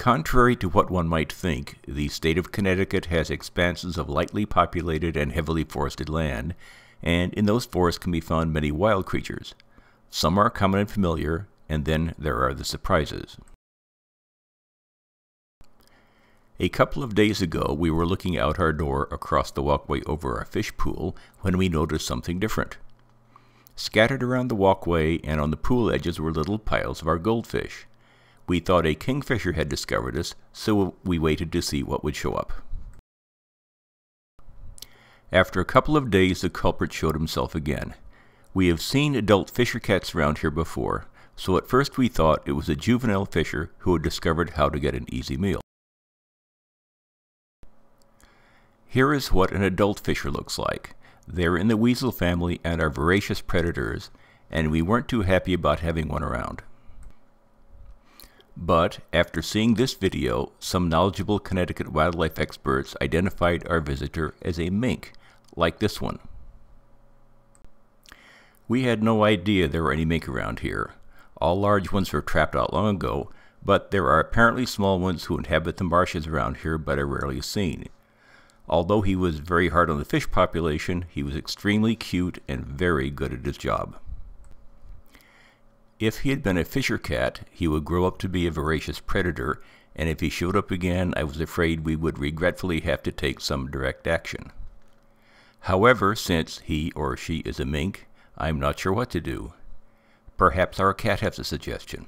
Contrary to what one might think, the state of Connecticut has expanses of lightly populated and heavily forested land, and in those forests can be found many wild creatures. Some are common and familiar, and then there are the surprises. A couple of days ago, we were looking out our door across the walkway over our fish pool when we noticed something different. Scattered around the walkway and on the pool edges were little piles of our goldfish. We thought a kingfisher had discovered us, so we waited to see what would show up. After a couple of days, the culprit showed himself again. We have seen adult fisher cats around here before, so at first we thought it was a juvenile fisher who had discovered how to get an easy meal. Here is what an adult fisher looks like. They're in the weasel family and are voracious predators, and we weren't too happy about having one around. But after seeing this video, some knowledgeable Connecticut wildlife experts identified our visitor as a mink, like this one. We had no idea there were any mink around here. All large ones were trapped out long ago, but there are apparently small ones who inhabit the marshes around here but are rarely seen. Although he was very hard on the fish population, he was extremely cute and very good at his job. If he had been a fisher cat, he would grow up to be a voracious predator, and if he showed up again, I was afraid we would regretfully have to take some direct action. However, since he or she is a mink, I'm not sure what to do. Perhaps our cat has a suggestion.